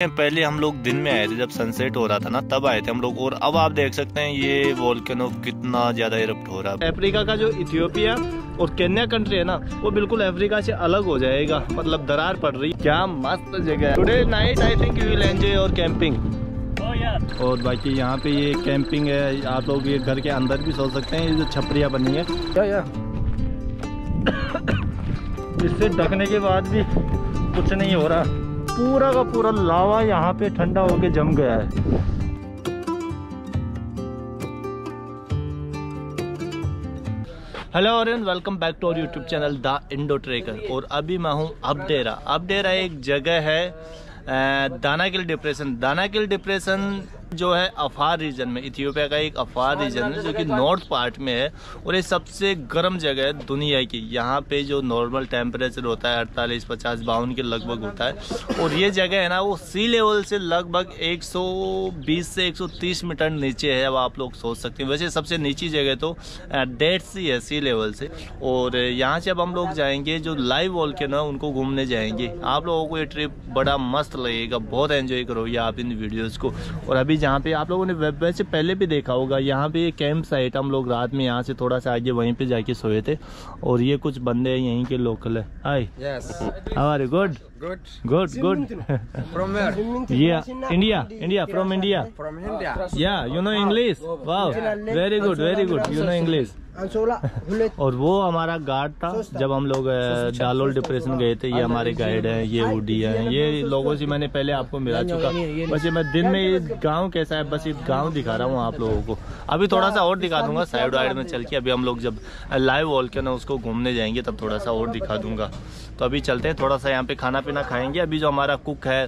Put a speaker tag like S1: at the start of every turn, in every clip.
S1: पहले हम लोग दिन में आए थे जब सनसेट हो रहा था ना तब आए थे हम लोग। और अब आप देख सकते हैं ये वोल्केनो कितना ज़्यादा इरप्ट हो रहा है। अफ्रीका का जो इथियोपिया और केन्या कंट्री है ना वो बिल्कुल अफ्रीका से अलग हो जाएगा। मतलब दरार पड़ रही क्या मस्त जगह है। Today night I think you will enjoy और कैंपिंग और बाकी यहाँ पे ये कैंपिंग है आप लोग ये घर के अंदर भी सो सकते हैं ये जो छपरिया बनी है। क्या या इससे ढकने के बाद भी कुछ नहीं हो रहा। पूरा का पूरा लावा यहाँ पे ठंडा होके जम गया है। हेलो और welcome back to our YouTube channel the Indo Trekker और अभी मैं हूँ अबडेरा अबडेरा एक जगह है दानाकिल डिप्रेशन दानाकिल डिप्रेशन जो है अफार रीजन में इथियोपिया का एक अफार रीजन है जो कि नॉर्थ पार्ट में है और ये सबसे गर्म जगह है दुनिया की। यहाँ पे जो नॉर्मल टेम्परेचर होता है अड़तालीस पचास बावन के लगभग होता है और ये जगह है ना वो सी लेवल से लगभग 120 से 130 मीटर नीचे है अब आप लोग सोच सकते हैं। वैसे सबसे नीची जगह तो डेट सी है सी लेवल से। और यहाँ से अब हम लोग जाएँगे जो लाइव वॉल के ना उनको घूमने जाएँगे। आप लोगों को ये ट्रिप बड़ा मस्त लगेगा बहुत एंजॉय करोगे आप इन वीडियोज़ को। और अभी अभी जहाँ पे आप लोगों ने वेब वैसे पहले भी देखा होगा यहाँ पे ये कैंप साइट हम लोग रात में यहाँ से थोड़ा सा आगे वहीं पे जाके सोए थे और ये कुछ बंदे हैं यहीं के लोकल है। आई हमारे good
S2: good
S1: good good
S2: from
S1: India India from India yeah you know English वाह very good very good you know English और वो हमारा गार्ड था जब हम लोग डालोल डिप्रेशन गए थे ये हमारे गाइड हैं ये उडी है ये लोगों से मैंने पहले आपको मिला चुका। बस ये मैं दिन में ये गाँव कैसा है बस ये गाँव दिखा रहा हूँ आप लोगों को। अभी थोड़ा सा और दिखा दूँगा साइड वाइड में चल के अभी हम लोग जब लाइव वॉल के ना उसको घूमने जाएँगे तब थोड़ा सा और दिखा दूँगा। तो अभी चलते हैं थोड़ा सा यहाँ पे खाना पीना खाएँगे। अभी जो हमारा कुक है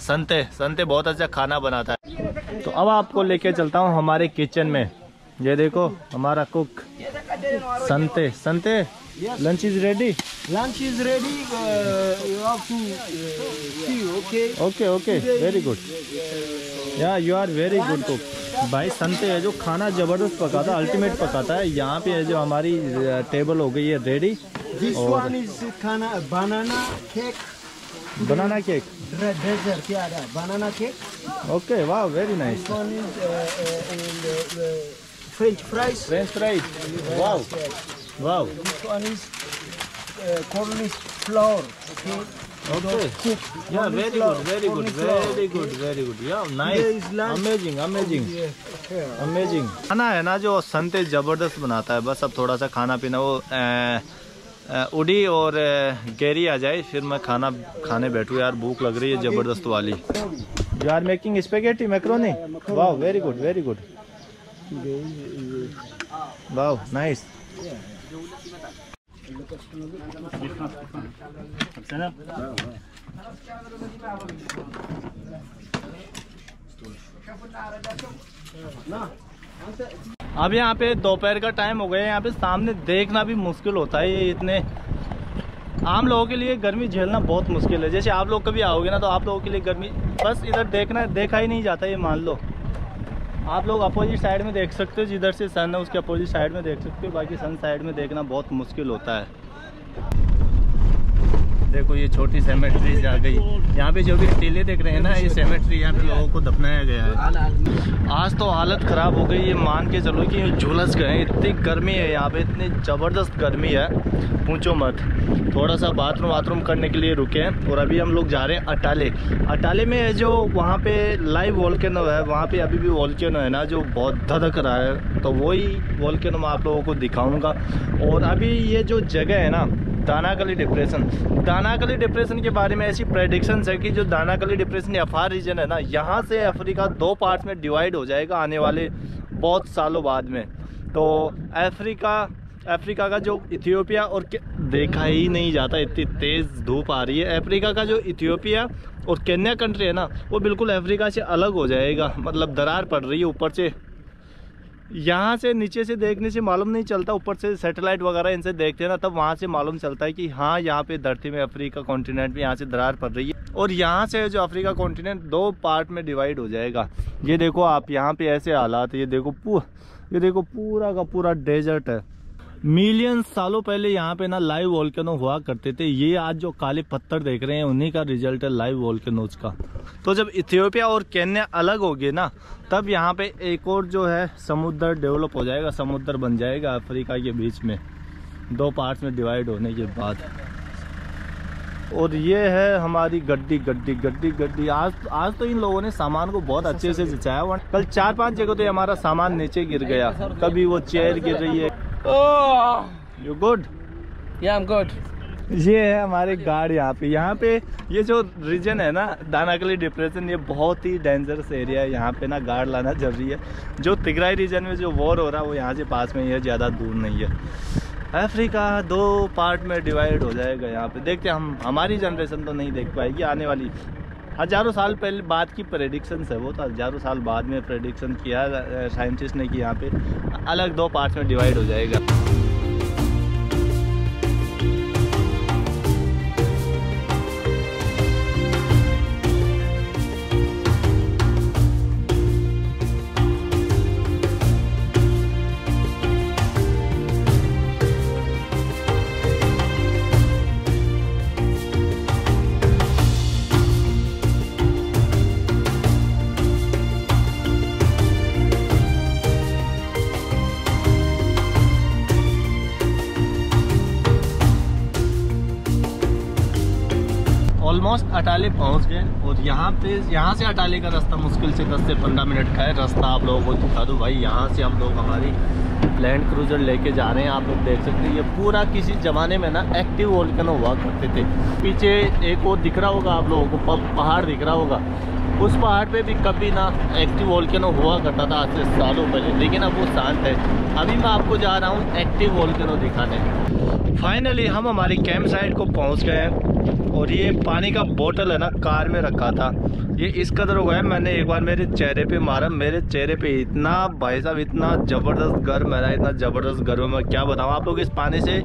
S1: संते संते बहुत अच्छा खाना बनाता है। तो अब आपको लेके चलता हूँ हमारे किचन में। ये देखो हमारा cook Sante Sante
S3: lunch is ready. Uh, you have to uh, okay
S1: okay very good yeah you are very good cook भाई संते है जो खाना ज़बरदस्त पकाता है अल्टीमेट पकाता है। यहाँ पे है जो हमारी टेबल हो गई है रेडी
S3: This
S1: और-
S3: one is kind of banana banana cake yeah, yeah,
S1: okay वाह
S3: very nice Uh, uh, uh, uh, French fries.
S1: French fries वाह वाह
S3: This one is uh, Cornish flour. Okay.
S1: Okay.
S3: Cook.
S1: Yeah, very
S3: flour,
S1: good, very good,
S3: flour,
S1: very good, very good. Yeah, nice, amazing, amazing, amazing. खाना है ना जो संते ज़बरदस्त बनाता है बस अब थोड़ा सा खाना पीना वो अ, अ, उडी और अ, गेरी आ जाए फिर मैं खाना खाने बैठूँ यार भूख लग रही है ज़बरदस्त वाली you are making spaghetti macaroni वाह वेरी गुड वेरी गुड वाह नाइस अब यहाँ पे दोपहर का टाइम हो गया यहाँ पे सामने देखना भी मुश्किल होता है ये इतने। आम लोगों के लिए गर्मी झेलना बहुत मुश्किल है। जैसे आप लोग कभी आओगे ना तो आप लोगों के लिए गर्मी बस इधर देखना देखा ही नहीं जाता ये, मान लो। आप लोग अपोजिट साइड में देख सकते हो, जिधर से सन है, उसके अपोजिट साइड में देख सकते हो, बाकी सन साइड में देखना बहुत मुश्किल होता है। देखो ये छोटी सेमेट्री आ गई। यहाँ पे जो भी टीले देख रहे हैं ना, ये सेमेट्री यहाँ पे लोगों को दफनाया गया है। आज तो हालत ख़राब हो गई, ये मान के चलो कि झुलस गए इतनी गर्मी है यहाँ पे, इतनी ज़बरदस्त गर्मी है। पूछो मत। थोड़ा सा बाथरूम वाथरूम करने के लिए रुके हैं और अभी हम लोग जा रहे हैं अटाले। अटाले में जो वहाँ पे लाइव वॉल्केनो है, वहाँ पे अभी भी वॉल्केनो है ना, जो बहुत धधक रहा है तो वही वॉल्केनो मैं आप लोगों को दिखाऊँगा। और अभी ये जो जगह है ना दानाकली डिप्रेशन दानाकली डिप्रेशन के बारे में ऐसी प्रेडिक्शंस है कि जो दानाकली डिप्रेशन अफार रीजन है ना, यहाँ से अफ्रीका दो पार्ट्स में डिवाइड हो जाएगा आने वाले बहुत सालों बाद में। तो अफ्रीका अफ्रीका का जो इथियोपिया और देखा ही नहीं जाता, इतनी तेज़ धूप आ रही है। अफ्रीका का जो इथियोपिया और केन्या कंट्री है ना, वो बिल्कुल अफ्रीका से अलग हो जाएगा। मतलब दरार पड़ रही है ऊपर से। यहाँ से नीचे से देखने से मालूम नहीं चलता, ऊपर से सैटेलाइट वगैरह इनसे देखते हैं ना, तब वहाँ से मालूम चलता है कि हाँ यहाँ पे धरती में अफ्रीका कॉन्टिनेंट भी यहाँ से दरार पड़ रही है। और यहाँ से जो अफ्रीका कॉन्टिनेंट दो पार्ट में डिवाइड हो जाएगा। ये देखो आप यहाँ पे ऐसे हालात है ये देखो पू, ये देखो पूरा का पूरा डेजर्ट है। मिलियन सालों पहले यहाँ पे ना लाइव वोल्केनो हुआ करते थे। ये आज जो काले पत्थर देख रहे हैं, उन्हीं का रिज़ल्ट है लाइव वोल्केनोज का। तो जब इथियोपिया और केन्या अलग हो गए ना, तब यहाँ पे एक और जो है समुद्र डेवलप हो जाएगा, समुद्र बन जाएगा अफ्रीका के बीच में। दो पार्ट्स में डिवाइड होने के बाद। और ये है हमारी गड्डी गड्डी गड्डी गड्डी। आज आज तो इन लोगों ने सामान को बहुत अच्छे से जचाया कल चार पाँच जगह तो हमारा सामान नीचे गिर गया। कभी वो चेयर गिर रही है।
S3: Oh,
S1: you good
S3: yeah, I'm good.
S1: ये है हमारे गार्ड यहाँ पे। यहाँ पे ये जो रीजन है ना दानाकली डिप्रेशन ये बहुत ही डेंजरस एरिया है। यहाँ पे ना गार्ड लाना ज़रूरी है। जो तिगराई रीजन में जो वॉर हो रहा है वो यहाँ से पास में ही है ज़्यादा दूर नहीं है। अफ्रीका दो पार्ट में डिवाइड हो जाएगा यहाँ पे। देखते हम हमारी जनरेशन तो नहीं देख पाएगी आने वाली हज़ारों साल पहले बाद की प्रेडिक्शंस है वो तो हज़ारों साल बाद में प्रेडिक्शन किया साइंटिस्ट ने कि यहाँ पे अलग दो पार्ट्स में डिवाइड हो जाएगा। अटाले पहुँच गए और यहाँ पे, यहाँ से अटाले का रास्ता मुश्किल से 10 से 15 मिनट का है। रास्ता आप लोगों को दिखा दूँ भाई, यहाँ से हम लोग हमारी लैंड क्रूजर लेके जा रहे हैं। आप लोग देख सकते हैं, ये पूरा किसी ज़माने में ना एक्टिव वोल्कनो हुआ करते थे। पीछे एक वो दिख रहा होगा आप लोगों को पहाड़ दिख रहा होगा। उस पहाड़ पे भी कभी ना एक्टिव वोल्केनो हुआ करता था, आज से सालों पहले, लेकिन अब वो शांत है। अभी मैं आपको जा रहा हूँ एक्टिव वोल्केनो दिखाने। फाइनली हम हमारी कैंप साइट को पहुँच गए हैं। और ये पानी का बोतल है ना, कार में रखा था। ये इस कदर हो गया मैंने एक बार मेरे चेहरे पे मारा। मेरे चेहरे पे इतना, भाई साहब, इतना ज़बरदस्त गर्म है ना इतना ज़बरदस्त गर्म है मैं क्या बताऊँ, आप लोग इस पानी से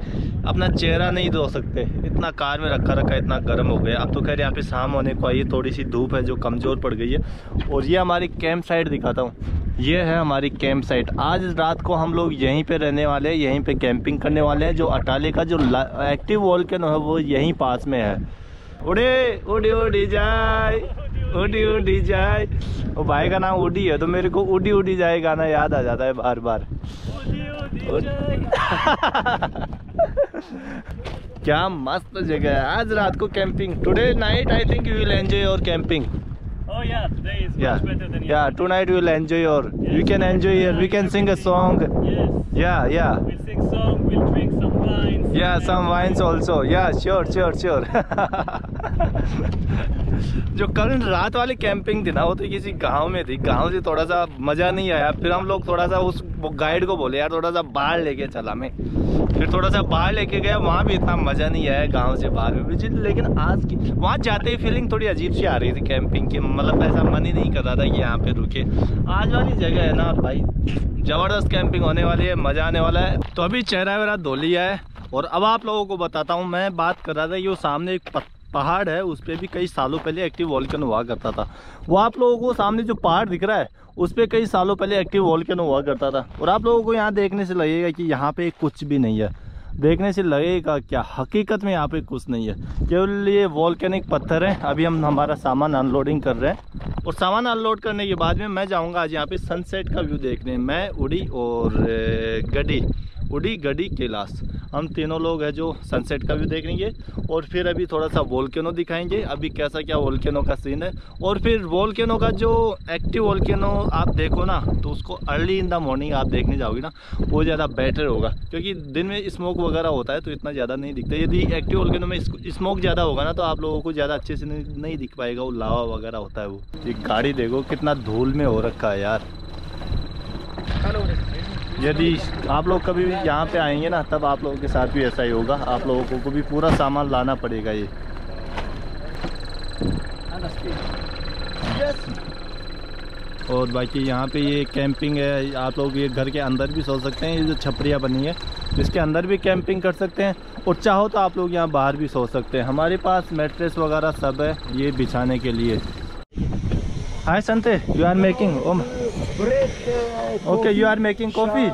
S1: अपना चेहरा नहीं धो सकते। इतना कार में रखा रखा, इतना गर्म हो गया। अब तो खैर यहाँ पे शाम होने को आई थोड़ी सी धूप है जो कमज़ोर पड़ गई है। और ये हमारी कैंप साइड दिखाता हूँ। ये है हमारी कैंप साइट आज रात को हम लोग यहीं पे रहने वाले हैं यहीं पे कैंपिंग करने वाले हैं जो अटाले का जो एक्टिव वॉल्केनो है वो यहीं पास में है। उड़े उड़ी उड़ी जाए उड़ी उड़ी जाए। वो भाई का नाम उडी है तो मेरे को उडी उडी जाए गाना याद आ जाता है बार बार। क्या मस्त जगह है। आज रात को camping today night I think you will enjoy your camping
S2: Oh yeah, today is much better than
S1: yeah tonight we will enjoy your we can enjoy here we can sing a song
S2: Yes.
S1: yeah yeah
S2: We'll sing song, we'll drink some wines.
S1: yeah some wines also yeah sure sure sure जो कल रात वाली camping थी ना वो तो किसी गाँव में थी गाँव से थोड़ा सा मज़ा नहीं आया फिर हम लोग थोड़ा सा उस गाइड को बोले यार थोड़ा सा बाहर लेके चला मैं फिर थोड़ा सा बाहर लेके गया वहाँ भी इतना मज़ा नहीं आया गाँव से बाहर में भी, लेकिन आज की, वहाँ जाते ही फीलिंग थोड़ी अजीब सी आ रही थी कैंपिंग की मतलब ऐसा मन ही नहीं कर रहा था कि यहाँ पे रुके। आज वाली जगह है ना भाई, ज़बरदस्त कैंपिंग होने वाली है, मज़ा आने वाला है। तो अभी चेहरा वेरा धो लिया है, और अब आप लोगों को बताता हूँ, मैं बात कर रहा था वो सामने एक पहाड़ है उस पर भी कई सालों पहले एक्टिव वॉल्कन हुआ करता था। वो आप लोगों को सामने जो पहाड़ दिख रहा है उस पर कई सालों पहले एक्टिव वॉल्कन हुआ करता था। और आप लोगों को यहाँ देखने से लगेगा कि यहाँ पे कुछ भी नहीं है। देखने से लगेगा क्या हकीकत में यहाँ पे कुछ नहीं है। केवल ये वॉल्केनिक पत्थर है अभी हम हमारा सामान अनलोडिंग कर रहे हैं। और सामान अनलोड करने के बाद में मैं जाऊँगा आज यहाँ पे सनसेट का व्यू देखने। मैं उड़ी और ए, गडी उड़ी गडी कैलाश हम तीनों लोग हैं जो सनसेट का व्यू देखेंगे और फिर अभी थोड़ा सा वोल्केनो दिखाएँगे। अभी कैसा क्या वोल्केनो का सीन है। और फिर वोल्केनो का जो एक्टिव वोल्केनो आप देखो ना तो उसको अर्ली इन द मॉर्निंग आप देखने जाओगे ना वो ज़्यादा बेटर होगा। क्योंकि दिन में स्मोक वगैरह होता है तो इतना ज़्यादा नहीं दिखता। यदि एक्टिव वोल्केनो में स्मोक ज़्यादा होगा ना तो आप लोगों को ज़्यादा अच्छे से नहीं, नहीं दिख पाएगा वो लावा वगैरह होता है वो। ये गाड़ी देखो कितना धूल में हो रखा है यार। यदि आप लोग कभी भी यहाँ पे आएँगे ना तब आप लोगों के साथ भी ऐसा ही होगा। आप लोगों को भी पूरा सामान लाना पड़ेगा ये। और बाकी यहाँ पे ये कैंपिंग है आप लोग ये घर के अंदर भी सो सकते हैं ये जो छपरियाँ बनी है इसके अंदर भी कैंपिंग कर सकते हैं। और चाहो तो आप लोग यहाँ बाहर भी सो सकते हैं। हमारे पास मेट्रेस वगैरह सब है ये बिछाने के लिए। Hi Sante you are making Om. Okay you are making coffee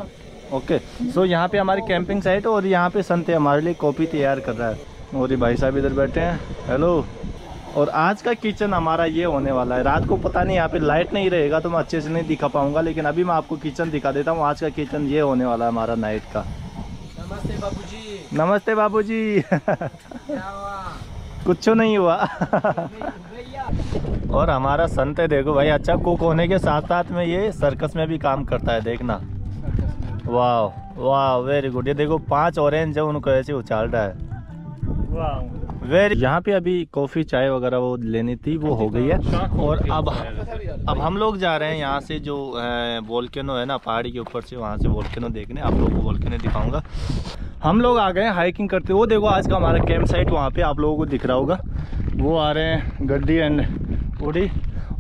S1: okay so यहाँ पे हमारी कैंपिंग साइट और यहाँ पे संत हमारे लिए कॉफ़ी तैयार कर रहा है। और ये भाई साहब इधर बैठे हैं। हेलो और आज का किचन हमारा ये होने वाला है। रात को पता नहीं यहाँ पे लाइट नहीं रहेगा तो मैं अच्छे से नहीं दिखा पाऊँगा लेकिन अभी मैं आपको किचन दिखा देता हूँ। आज का किचन ये होने वाला है हमारा नाइट का।
S3: नमस्ते बाबूजी।
S1: नमस्ते बाबूजी। कुछ नहीं हुआ। और हमारा संत है देखो भाई अच्छा कुक होने के साथ साथ में ये सर्कस में भी काम करता है देखना। वाह वाह वेरी गुड ये देखो पाँच ऑरेंज है उनको ऐसे उछाल रहा है। वेरी यहाँ पे अभी कॉफ़ी चाय वगैरह वो लेनी थी वो हो गई है। और अब अब हम लोग जा रहे हैं यहाँ से जो वोल्केनो है ना पहाड़ी के ऊपर से वहाँ से वोल्केनो देखने। आप लोगों को वोल्केनो दिखाऊँगा। हम लोग आ गए हैं हाइकिंग करते वो देखो आज का हमारा कैंप साइट वहाँ पे आप लोगों को दिख रहा होगा। वो आ रहे हैं गड्डी एंड उड़ी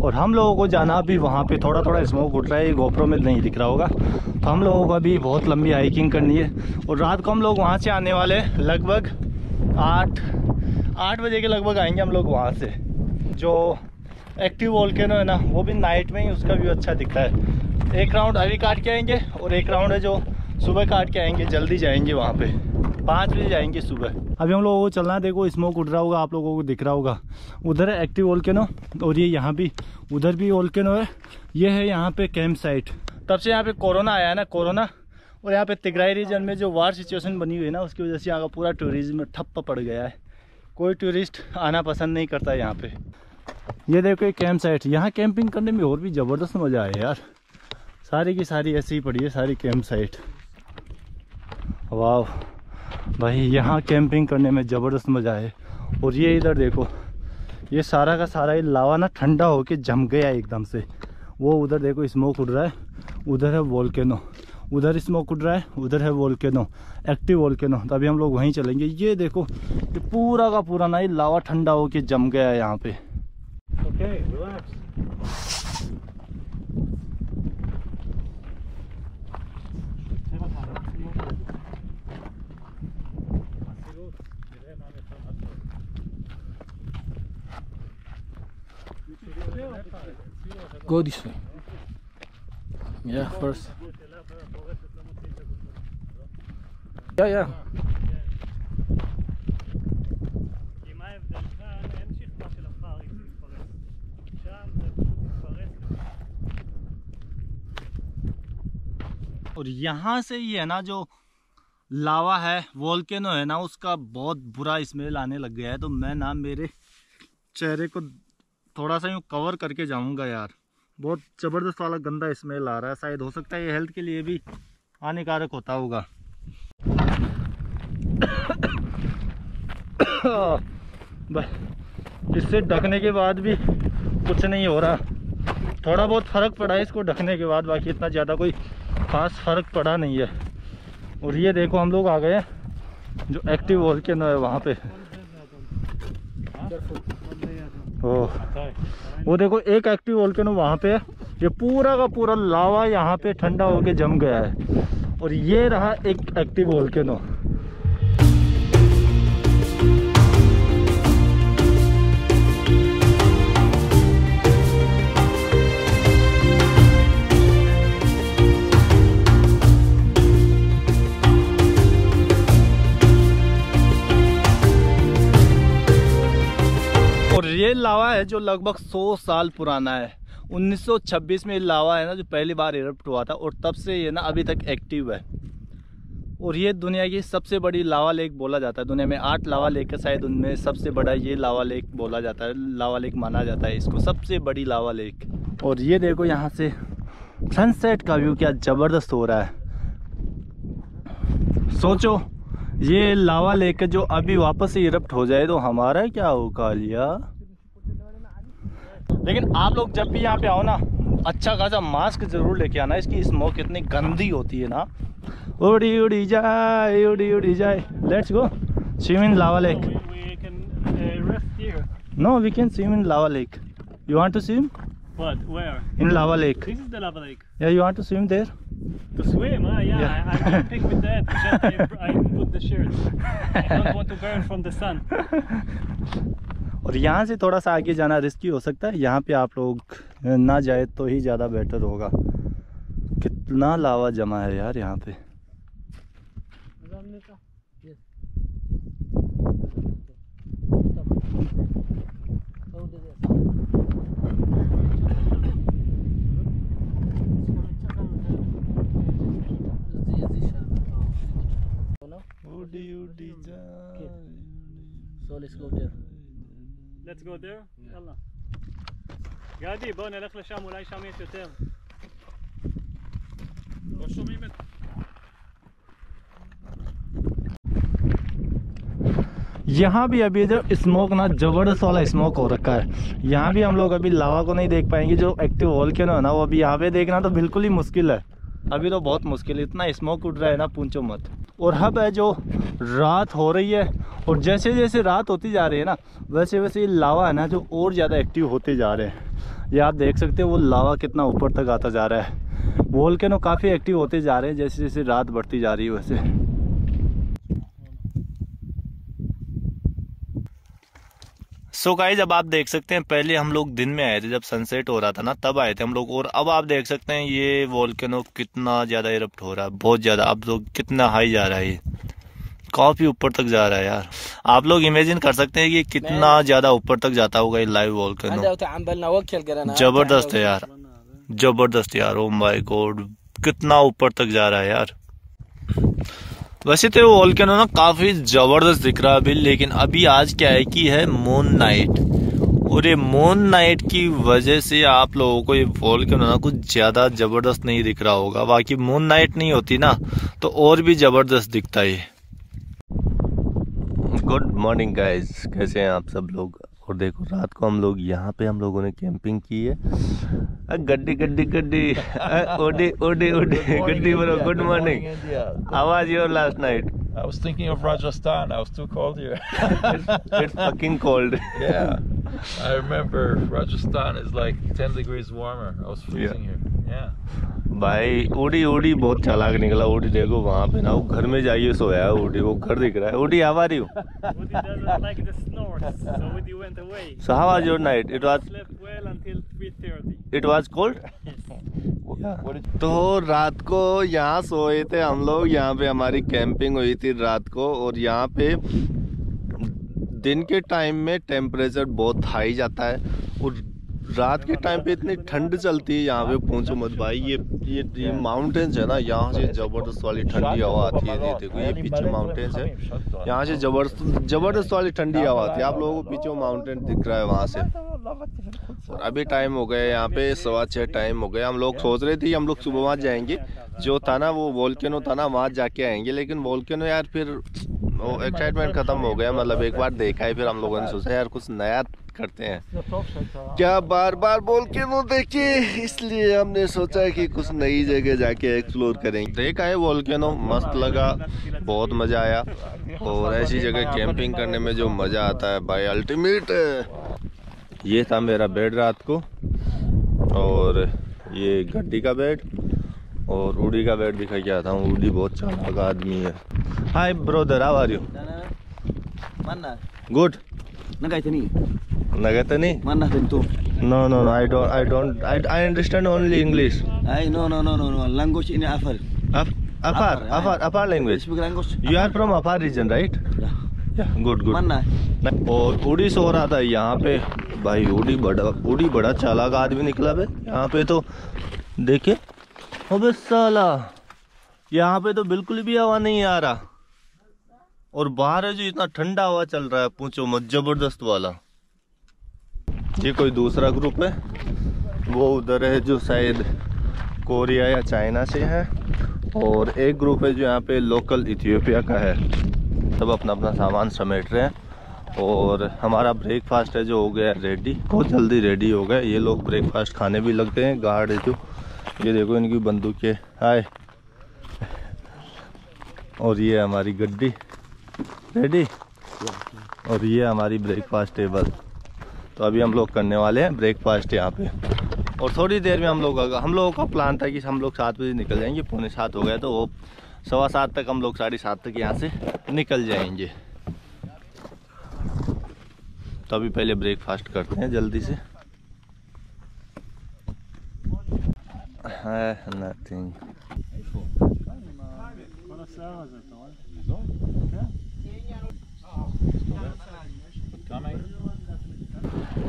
S1: और हम लोगों को जाना अभी वहाँ पे थोड़ा थोड़ा स्मोक उठ रहा है, ये गोप्रो में नहीं दिख रहा होगा। तो हम लोगों को अभी बहुत लंबी हाइकिंग करनी है। और रात को हम लोग वहाँ से आने वाले लगभग आठ आठ बजे के लगभग आएँगे हम लोग वहाँ से। जो एक्टिव वोल्केनो है ना, वो भी नाइट में ही उसका व्यू अच्छा दिखता है। एक राउंड अभी काट के आएँगे और एक राउंड है जो सुबह काट के आएँगे, जल्दी जाएँगे वहाँ पे। पाँच बजे जाएँगे सुबह। अभी हम लोगों को चलना है। देखो स्मोक उठ रहा होगा, आप लोगों को दिख रहा होगा। उधर है एक्टिव वोल्केनो और ये यहाँ भी। उधर भी वोल्केनो है। ये है यहाँ पे कैंप साइट तब से यहाँ पे कोरोना आया है ना कोरोना और यहाँ पे तिगराई रीजन में जो वार सिचुएशन बनी हुई है ना, उसकी वजह से यहाँ का पूरा टूरिज़्म ठप्प पड़ गया है। कोई टूरिस्ट आना पसंद नहीं करता यहाँ पे। ये देखो ये कैंप साइट यहाँ कैंपिंग करने में और भी ज़बरदस्त मज़ा आया यार। सारी की सारी ऐसी ही पड़ी है, सारी कैंप साइट वाह भाई यहाँ कैंपिंग करने में ज़बरदस्त मज़ा है। और ये इधर देखो ये सारा का सारा ये लावा ना ठंडा होके जम गया एकदम से। वो उधर देखो स्मोक उड़ रहा है। उधर है वोल्केनो उधर स्मोक उड़ रहा है उधर है वोल्केनो एक्टिव वोल्केनो तो अभी हम लोग वहीं चलेंगे। ये देखो ये पूरा का पूरा ना ये लावा ठंडा होके जम गया है यहाँ पे।
S2: Okay, relax.
S3: go this way. Yeah, first. Yeah, yeah.
S1: और यहाँ से ही है ना जो लावा है वॉल्केनो है ना उसका बहुत बुरा स्मेल आने लग गया है तो मैं ना मेरे चेहरे को थोड़ा सा यूँ कवर करके जाऊँगा यार बहुत ज़बरदस्त वाला गंदा स्मेल आ रहा है। शायद हो सकता है ये हेल्थ के लिए भी हानिकारक होता होगा। बस इससे ढकने के बाद भी कुछ नहीं हो रहा। थोड़ा बहुत फ़र्क पड़ा है इसको ढकने के बाद बाकी इतना ज़्यादा कोई खास फ़र्क पड़ा नहीं है। और ये देखो हम लोग आ गए हैं जो एक्टिव वोल्केनो है वहाँ पे। ओ वो देखो, एक एक्टिव वोल्केनो वहाँ पे है। ये पूरा का पूरा लावा यहाँ पे ठंडा होके जम गया है। और ये रहा एक एक्टिव वोल्केनो ये लावा है जो लगभग 100 साल पुराना है। 1926 में ये लावा है ना, जो पहली बार इरप्ट हुआ था और तब से ये ना अभी तक एक्टिव है। और ये दुनिया की सबसे बड़ी लावा लेक बोला जाता है। दुनिया में आठ लावा लेक है, शायद उनमें सबसे बड़ा ये लावा लेक बोला जाता है। लावा लेक माना जाता है इसको, सबसे बड़ी लावा लेक और ये देखो यहाँ से सनसेट का व्यू क्या ज़बरदस्त हो रहा है। सोचो, ये लावा लेक जो अभी वापस इरप्ट हो जाए तो हमारा क्या होगा लिया? लेकिन आप लोग जब भी यहाँ पे आओ ना अच्छा खासा मास्क ज़रूर लेके आना इसकी स्मोक इतनी गंदी होती है ना। उड़ी उड़ी जाए उड़ी उड़ी जाए। Let's go swim in lava
S2: lake
S1: no
S2: we can
S1: swim in lava lake you want to swim
S2: what where
S1: in lava lake
S2: this is the lava lake
S1: yeah you want to swim there
S2: to swim हाँ yeah I think with that I put the shirt I don't want to burn from the sun
S1: और यहाँ से थोड़ा सा आगे जाना risky हो सकता है यहाँ पे आप लोग ना जाए तो ही ज़्यादा बेटर होगा कितना लावा जमा है यार यहाँ पे
S3: did it?
S1: उड़ी उड़ी जा
S3: So let's go there.
S2: Let's go there? יאללה. גדי, בוא נלך לשם, אולי שם יש יותר. לא שומעים את...
S1: यहाँ भी अभी जो स्मोक ना जबरदस्त वाला स्मोक हो रखा है यहाँ भी हम लोग अभी लावा को नहीं देख पाएंगे जो एक्टिव वॉल्केनो है ना वो अभी यहाँ पे देखना तो बिल्कुल ही मुश्किल है अभी तो बहुत मुश्किल है इतना स्मोक उठ रहा है ना पूछो मत और हब है जो रात हो रही है और जैसे जैसे रात होती जा रही है ना, वैसे वैसे ये लावा है ना जो और ज़्यादा एक्टिव होते जा रहे हैं। ये आप देख सकते हो, वो लावा कितना ऊपर तक आता जा रहा है। वॉल्केनो काफ़ी एक्टिव होते जा रहे हैं, जैसे जैसे रात बढ़ती जा रही है वैसे। सो so गाइज़ अब आप देख सकते हैं, पहले हम लोग दिन में आए थे, जब सनसेट हो रहा था ना, तब आए थे हम लोग। और अब आप देख सकते हैं, ये वॉल्केनो कितना ज़्यादा इरप्ट हो रहा है, बहुत ज़्यादा, अब लोग कितना हाई जा रहा है ये। काफ़ी ऊपर तक जा रहा है यार। आप लोग इमेजिन कर सकते हैं कि कितना ज़्यादा ऊपर तक जाता होगा ये लाइव वॉल्केनो ज़बरदस्त है यार। ज़बरदस्त यार ओम माय गॉड कितना ऊपर तक जा रहा है यार। वैसे तो वॉल्केनो ना काफ़ी ज़बरदस्त दिख रहा है अभी लेकिन अभी आज क्या है कि है मून नाइट और ये मून नाइट की वजह से आप लोगों को ये वॉल के ना कुछ ज़्यादा ज़बरदस्त नहीं दिख रहा होगा। बाकी मून नाइट नहीं होती ना तो और भी ज़बरदस्त दिखता है गुड मॉर्निंग गाइस कैसे हैं आप सब लोग और देखो रात को हम लोग यहाँ पे हम लोगों ने कैंपिंग की है गड्डी गड्डी गड्डी अ, ओडी ओडी ओडी गड्डी bro good morning how was your last night
S4: I was thinking of Rajasthan. I was too cold here.
S1: It's fucking cold
S4: yeah. I remember Rajasthan is like 10 degrees warmer. I was freezing yeah. here. Yeah.
S1: भाई ओडी ओडी बहुत चालाक निकला। OD देखो वहाँ पे ना वो घर में जाइए सोया है ओडी वो घर दिख रहा है। OD
S2: how are you. So
S1: how was your night it was
S2: Slept well until 3.30.
S1: It was cold तो रात को यहाँ सोए थे हम लोग। यहाँ पे हमारी कैंपिंग हुई थी रात को और यहाँ पे दिन के टाइम में टेम्परेचर बहुत हाई जाता है। और रात के टाइम पे इतनी ठंड चलती है, यहाँ पे पूछो मत भाई, ये ये ये माउंटेन्स है ना, यहाँ से ज़बरदस्त वाली ठंडी हवा आती है, देखो, ये पीछे माउंटेन्स है, यहाँ से ज़बरदस्त ज़बरदस्त वाली ठंडी हवा आती है, आप लोगों को पीछे माउंटेन दिख रहा है, वहाँ से। और अभी टाइम हो गया, यहाँ पे सवा छः टाइम हो गया, हम लोग सोच रहे थे हम लोग सुबह वहाँ जाएँगे, जो था ना, वो वोल्केनो था ना, वहाँ जाके आएँगे, लेकिन वोल्केनो यार फिर वो एक्साइटमेंट खत्म हो गया मतलब एक बार देखा है, फिर हम लोगों ने सोचा, यार कुछ नया करते हैं। क्या बार बार बोल के वो देखे? इसलिए हमने सोचा कि कुछ नई जगह जाके एक्सप्लोर करेंगे देख आए वोल्केनो मस्त लगा बहुत मज़ा आया। और ऐसी जगह कैंपिंग करने में जो मज़ा आता है भाई अल्टीमेट ये था मेरा बेड रात को और ये गड्डी का बेड और उड़ी का बेड दिखा क्या था? उड़ी बहुत चालाक आदमी है। Hi brother how are you
S3: good
S1: नहीं
S3: नगते
S1: नहीं
S3: मानना तुम तू
S1: no no no I don't I don't I I understand only English
S3: I no no no no no language in Afar
S1: Afar
S3: Afar
S1: Afar language you are from Afar region right good good
S3: मानना
S1: और उड़ी सो रहा था यहाँ पे। भाई उड़ी बड़ा उड़ी बड़ा चालाक आदमी निकला भाई यहाँ पे तो देखे? अबे साला यहाँ पे तो बिल्कुल भी हवा नहीं आ रहा। और बाहर जो इतना ठंडा हवा चल रहा है पूछो मत ज़बरदस्त वाला। ये कोई दूसरा ग्रुप है? वो उधर है जो शायद कोरिया या चाइना से है और एक ग्रुप है जो यहाँ पे लोकल इथियोपिया का है। सब अपना अपना सामान समेट रहे हैं और हमारा ब्रेकफास्ट है जो हो गया रेडी बहुत जल्दी रेडी हो गया। ये लोग ब्रेकफास्ट खाने भी लगते हैं गार्ड है जो। ये देखो इनकी बंदूकें हाय और ये हमारी गड्डी। रेडी और ये हमारी ब्रेकफास्ट टेबल तो अभी हम लोग करने वाले हैं ब्रेकफास्ट यहाँ पे। और थोड़ी देर में हम लोग हम लोगों का प्लान था कि हम लोग सात बजे निकल जाएँगे, पौने सात हो गए तो वो सवा सात तक हम लोग साढ़े सात तक यहाँ से निकल जाएँगे। तो अभी पहले ब्रेकफास्ट करते हैं जल्दी से। नथिंग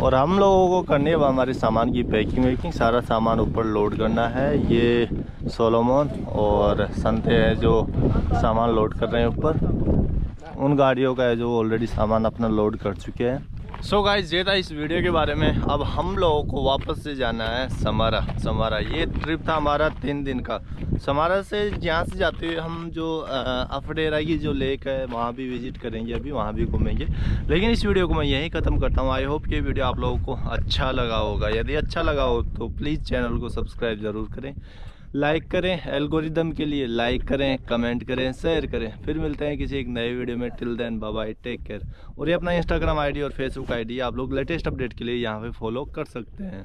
S1: और हम लोगों को करनी अब हमारे सामान की पैकिंग वैकिंग। सारा सामान ऊपर लोड करना है। ये सोलोमोन और संते हैं जो सामान लोड कर रहे हैं ऊपर। उन गाड़ियों का है जो ऑलरेडी सामान अपना लोड कर चुके हैं। सो गाइस ये था इस वीडियो के बारे में। अब हम लोगों को वापस से जाना है समारा समारा ये ट्रिप था हमारा तीन दिन का। समारा से यहाँ से जाते हुए हम जो अफडेरा की जो लेक है, वहाँ भी विज़िट करेंगे अभी, वहाँ भी घूमेंगे। लेकिन इस वीडियो को मैं यहीं ख़त्म करता हूँ। आई होप ये वीडियो आप लोगों को अच्छा लगा होगा। यदि अच्छा लगा हो तो प्लीज़ चैनल को सब्सक्राइब ज़रूर करें। लाइक करें एल्गोरिदम के लिए लाइक करें कमेंट करें शेयर करें। फिर मिलते हैं किसी एक नए वीडियो में। Till then bye take care और ये अपना इंस्टाग्राम आईडी और फेसबुक आईडी आप लोग लेटेस्ट अपडेट के लिए यहाँ पे फॉलो कर सकते हैं।